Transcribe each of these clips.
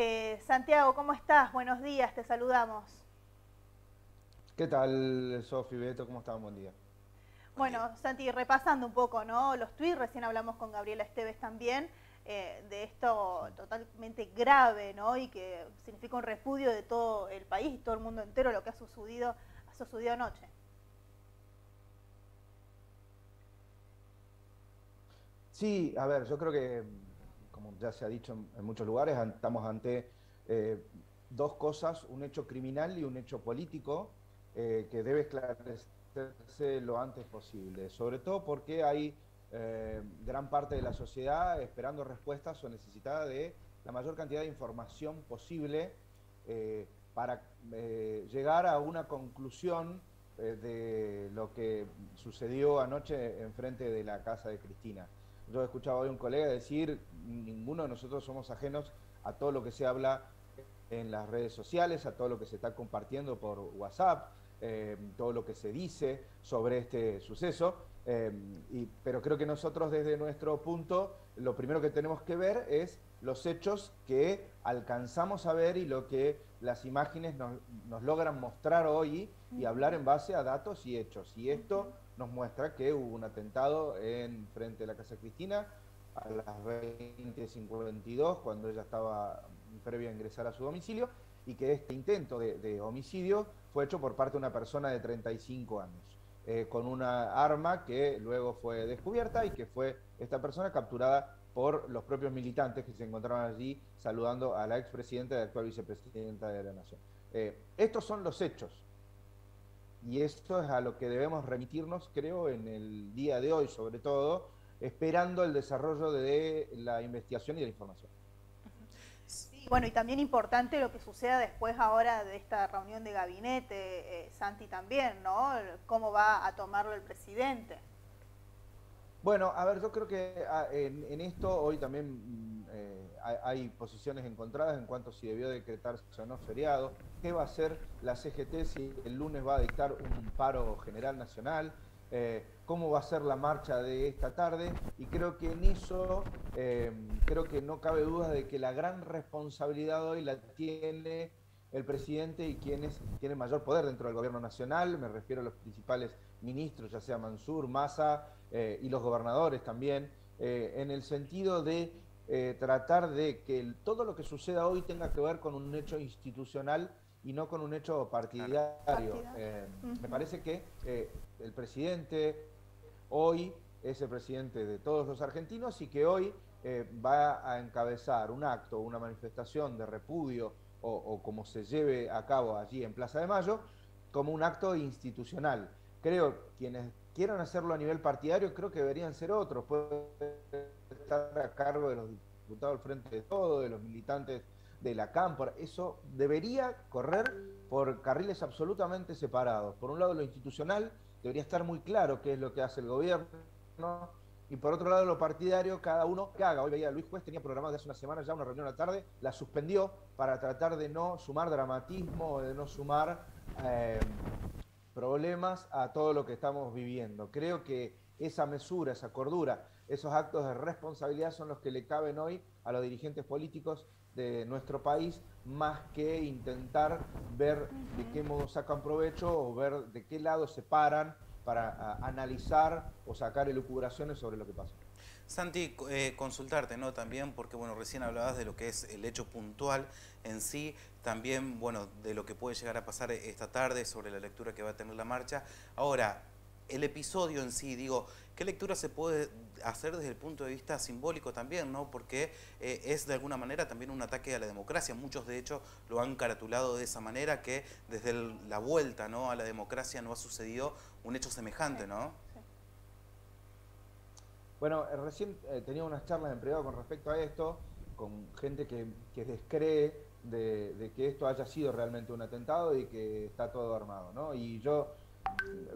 Eh, Santiago, ¿cómo estás? Buenos días, te saludamos. ¿Qué tal, Sofi, Beto? ¿Cómo están? Buen día. Bueno, Santi, repasando un poco ¿no? los tweets, recién hablamos con Gabriela Esteves también, eh, de esto totalmente grave ¿no? y que significa un repudio de todo el país y todo el mundo entero lo que ha sucedido, ha sucedido anoche. Sí, a ver, yo creo que, como ya se ha dicho en, muchos lugares, estamos ante eh, dos cosas, un hecho criminal y un hecho político eh, que debe esclarecerse lo antes posible, sobre todo porque hay eh, gran parte de la sociedad esperando respuestas o necesitada de la mayor cantidad de información posible para llegar a una conclusión de lo que sucedió anoche enfrente de la casa de Cristina. Yo he escuchado hoy un colega decir, ninguno de nosotros somos ajenos a todo lo que se habla en las redes sociales, a todo lo que se está compartiendo por WhatsApp, eh, todo lo que se dice sobre este suceso. Eh, pero creo que nosotros desde nuestro punto, lo primero que tenemos que ver es los hechos que alcanzamos a ver y lo que las imágenes nos, logran mostrar hoy y hablar en base a datos y hechos. Y esto nos muestra que hubo un atentado en frente de la Casa Cristina a las 20.52, cuando ella estaba previa a ingresar a su domicilio, y que este intento de, homicidio fue hecho por parte de una persona de 35 años, eh, con una arma que luego fue descubierta y que fue esta persona capturada por los propios militantes que se encontraban allí saludando a la expresidenta y actual vicepresidenta de la Nación. Eh, estos son los hechos. Y esto es a lo que debemos remitirnos, creo, en el día de hoy, sobre todo, esperando el desarrollo de la investigación y de la información. Sí, bueno, y también importante lo que suceda después ahora de esta reunión de gabinete, eh, Santi también, ¿no? Cómo va a tomarlo el presidente. Bueno, a ver, yo creo que ah, en, esto hoy también mm, eh, hay, posiciones encontradas en cuanto a si debió decretarse o no feriado. ¿Qué va a hacer la CGT si el lunes va a dictar un paro general nacional? Eh, ¿Cómo va a ser la marcha de esta tarde? Y creo que en eso, eh, creo que no cabe duda de que la gran responsabilidad hoy la tiene el presidente y quienes tienen mayor poder dentro del gobierno nacional, me refiero a los principales ministros, ya sea Mansur, Massa eh, y los gobernadores también, eh, en el sentido de eh, tratar de que todo lo que suceda hoy tenga que ver con un hecho institucional y no con un hecho partidario. Me parece que el presidente hoy es el presidente de todos los argentinos y que hoy va a encabezar un acto, una manifestación de repudio o, como se lleve a cabo allí en Plaza de Mayo, como un acto institucional. Creo quienes quieran hacerlo a nivel partidario, creo que deberían ser otros. Puede estar a cargo de los diputados del Frente de Todo, de los militantes de la Cámpora. Eso debería correr por carriles absolutamente separados. Por un lado, lo institucional, debería estar muy claro qué es lo que hace el gobierno, y por otro lado, lo partidario, cada uno que haga. Hoy veía Luis Juez, tenía programado hace una semana ya una reunión a la tarde, la suspendió para tratar de no sumar dramatismo, de no sumar eh, problemas a todo lo que estamos viviendo. Creo que esa mesura, esa cordura, esos actos de responsabilidad son los que le caben hoy a los dirigentes políticos de nuestro país, más que intentar ver de qué modo sacan provecho o ver de qué lado se paran para analizar o sacar elucubraciones sobre lo que pasa. Santi, eh, consultarte, ¿no? También, porque, bueno, recién hablabas de lo que es el hecho puntual en sí, también, bueno, de lo que puede llegar a pasar esta tarde sobre la lectura que va a tener la marcha. Ahora, el episodio en sí, digo, ¿qué lectura se puede hacer desde el punto de vista simbólico también, ¿no? Porque eh, es de alguna manera también un ataque a la democracia. Muchos de hecho lo han caratulado de esa manera que desde la vuelta ¿no? a la democracia no ha sucedido un hecho semejante, ¿no? Bueno, eh, recién eh, tenía unas charlas en privado con respecto a esto, con gente que, descree de, que esto haya sido realmente un atentado y que está todo armado, ¿no? Y yo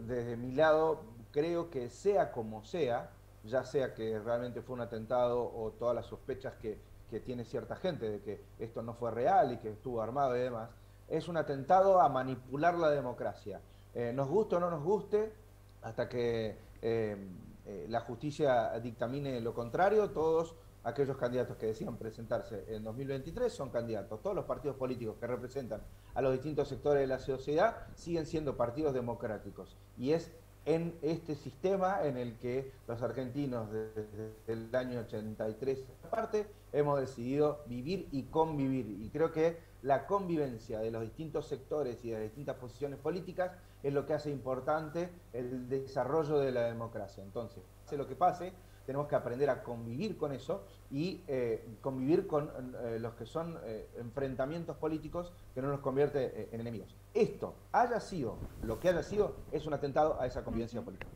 desde mi lado, creo que sea como sea, ya sea que realmente fue un atentado o todas las sospechas que, tiene cierta gente de que esto no fue real y que estuvo armado y demás, es un atentado a manipular la democracia. Eh, nos guste o no nos guste, hasta que eh, eh, la justicia dictamine lo contrario, todos aquellos candidatos que decían presentarse en 2023 son candidatos. Todos los partidos políticos que representan a los distintos sectores de la sociedad siguen siendo partidos democráticos. Y es en este sistema en el que los argentinos desde el año 83 aparte hemos decidido vivir y convivir. Y creo que la convivencia de los distintos sectores y de las distintas posiciones políticas es lo que hace importante el desarrollo de la democracia. Entonces, pase lo que pase, tenemos que aprender a convivir con eso y eh, convivir con eh, los que son eh, enfrentamientos políticos que no nos convierte en enemigos. Esto, haya sido lo que haya sido, es un atentado a esa convivencia política.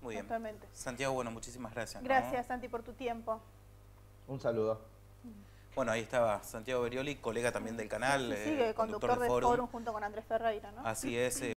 Muy bien. Santiago, bueno, muchísimas gracias. Gracias, Santi, por tu tiempo. Un saludo. Bueno, ahí estaba Santiago Berioli, colega también del canal. Sí, conductor, del Fórum junto con Andrés Ferreira, ¿no? Así es.